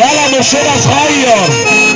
Wala Moshe Basayo.